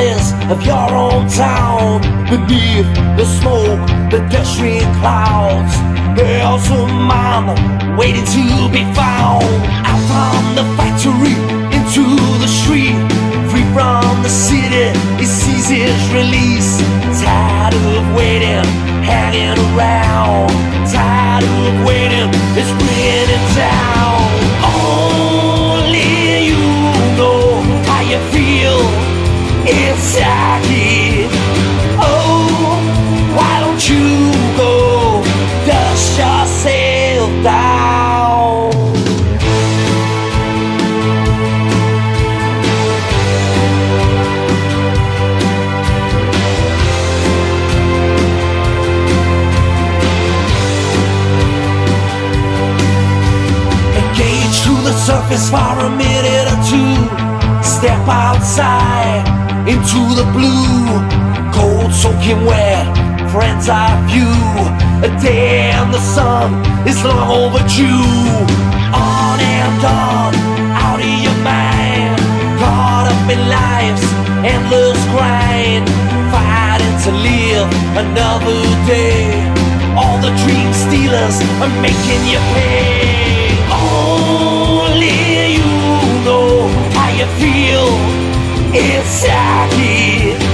of your own town. Beneath the smoke, the dust-ring clouds, there's a man waiting to be found. Out from the factory into the street, free from the city, he sees his release. Tired of waiting, hanging around. Tired of waiting, it's bringing down. Inside here. Oh, why don't you go dust yourself down? Engage to the surface for a minute or two. Step outside into the blue. Cold soaking wet, friends eye view. A day and the sun is long overdue. On and on, out of your mind. Caught up in life's endless grind. Fighting to live another day. All the dream stealers are making you pay. Only you know how you feel inside here.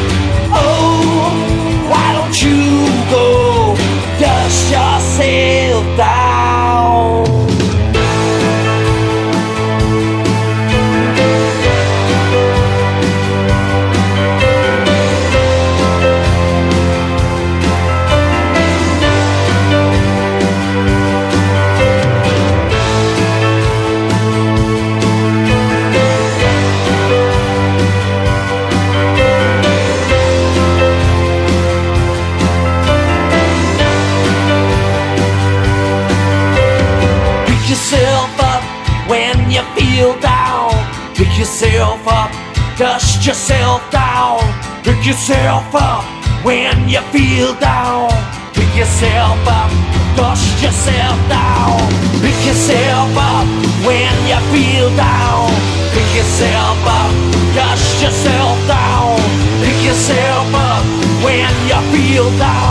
Yourself up when you feel down. Pick yourself up, dust yourself down. Pick yourself up when you feel down. Pick yourself up, dust yourself down. Pick yourself up when you feel down. Pick yourself up, dust yourself down. Pick yourself up when you feel down.